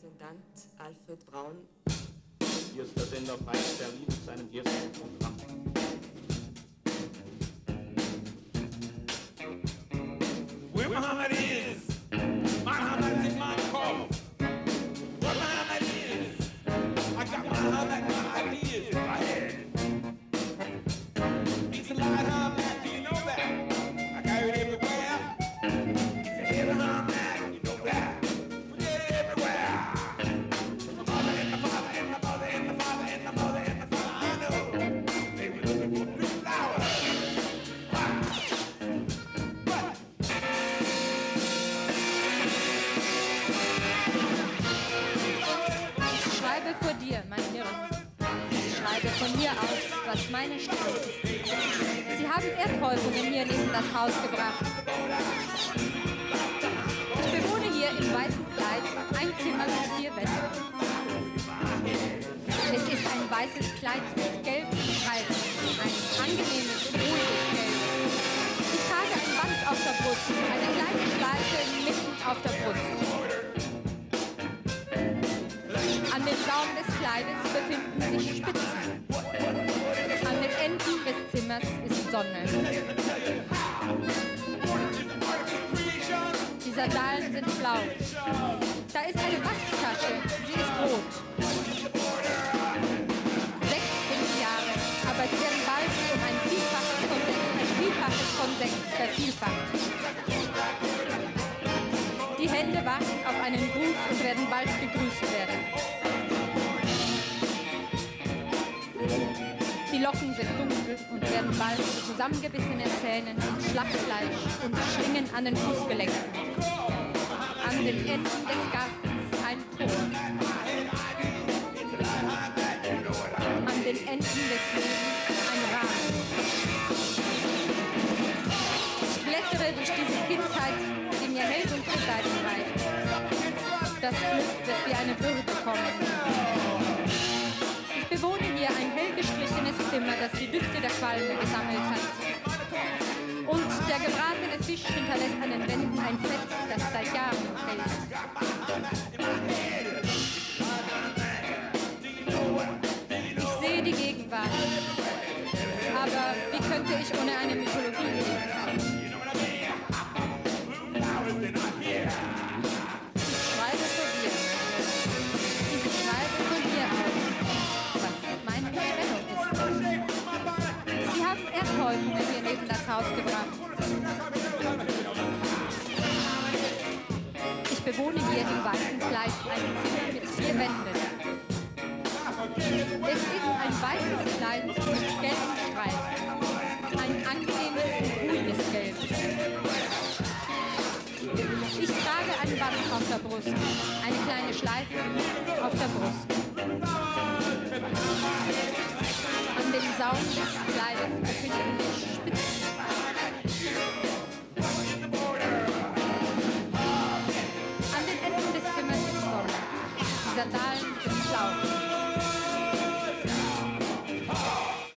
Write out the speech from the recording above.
Intendant Alfred Braun. Hier ist der Sender Freies Berlin mit seinem ersten Programm. Where von hier aus, was meine Stimme ist. Sie haben Erdhäufungen hier neben das Haus gebracht. Ich bewohne hier im weißen Kleid ein Zimmer mit vier Wänden. Es ist ein weißes Kleid mit gelben Streifen, ein angenehmes ruhiges Gelb. Ich trage ein Band auf der Brust, eine kleine Schleife mitten auf der Brust. An den Saum des Kleides befinden sich Spitzen. Sonne. Die Sandalen sind blau. Da ist eine Waschtasche, sie ist rot. 16 Jahre, aber sie werden bald um ein Vielfaches von sechs, ein Vielfaches von sechs vervielfacht. Die Hände warten auf einen Gruß und werden bald gegrüßt werden. Die Locken sind dunkel und werden bald zu zusammengebissene Zähnen und Schlachtfleisch und Schlingen an den Fußgelenken. An den Enden des Gartens ein Tor. An den Enden des Lebens ein Rahmen. Ich blättere durch diese Kindheit, die mir hell und Seiten reicht. Das Glück wird wie eine Bürde kommen. Ich bewohne hier ein hell gestrichenes Zimmer, das die Düfte Qualme gesammelt hat. Und der gebratene Fisch hinterlässt an den Wänden ein Fett, das seit Jahren hält. Ich sehe die Gegenwart. Aber wie könnte ich ohne eine Mythologie leben? Erdhäufungen hier neben das Haus gebracht. Ich bewohne hier im weißen Kleid ein Zimmer mit vier Wänden. Es ist ein weißes Kleid mit gelben Streifen. Ein angenehmes ruhiges Gelb. Ich trage ein Band auf der Brust, eine kleine Schleife auf der Brust. Des Kleides befinden Spitzen. An den Enden des Zimmers ist Sonne. Die Sandalen